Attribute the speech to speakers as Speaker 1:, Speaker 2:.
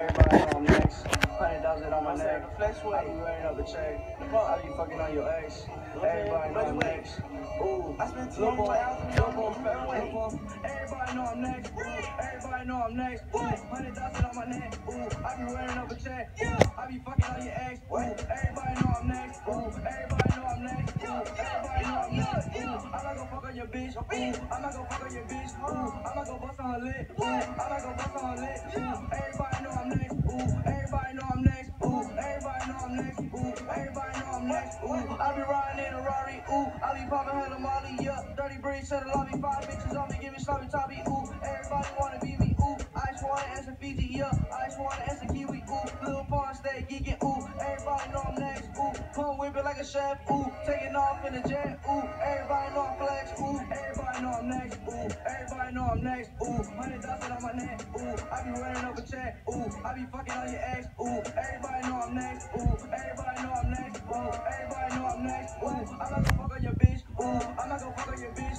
Speaker 1: Everybody I'm next. Hundred thousand on my neck. I be running up a check. I be fucking on your ex. Everybody know I'm next. Ooh, I spent two thousand on Everybody know I'm next. Ooh, everybody know I'm next. Ooh, hundred thousand on my neck. Ooh, I be running up a check. I be fucking on your ex. Ooh, everybody know I'm next. Ooh, everybody know I'm next. Ooh, everybody know I'm next. Ooh, I'm not gonna fuck on your bitch. Ooh, I'm not gonna fuck on your bitch. Ooh, I'm not gonna bust on her lip. Ooh, I'm not gonna bust on her lip. Ooh, everybody Ooh, I be riding in a Rari. Ooh, I be popping hella Molly. Yeah, dirty breeze to the lobby. Five bitches on me, give me sloppy toppy. Ooh, everybody wanna be me. Ooh, I just wanna answer Fiji. Yeah, I just wanna answer Kiwi. Ooh, little pawn stay geeking. Ooh, everybody know I'm next. Ooh, whip it like a chef. Ooh, taking off in a jet. Ooh, everybody know I'm flex. Ooh, everybody know I'm next. Ooh, everybody know I'm next. Ooh, hundred thousand on my neck. Ooh, I be running up a check. Ooh, I be fucking on your ex. Ooh, everybody know I'm next. Ooh, I'm not gonna fuck on your bitch.